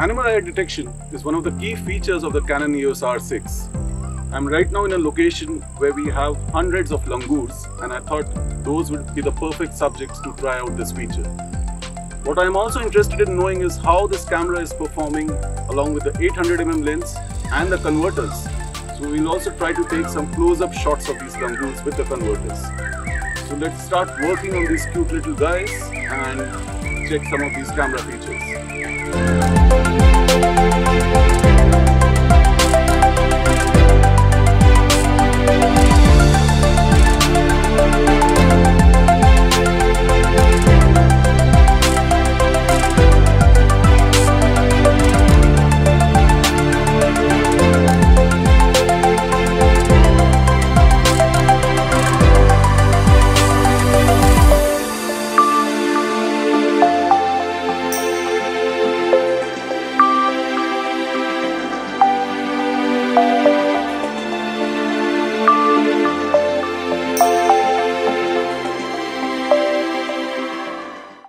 Animal eye detection is one of the key features of the Canon EOS R6. I'm right now in a location where we have hundreds of langurs and I thought those would be the perfect subjects to try out this feature. What I'm also interested in knowing is how this camera is performing along with the 800mm lens and the converters. So we'll also try to take some close-up shots of these langurs with the converters. So let's start working on these cute little guys and check some of these camera features.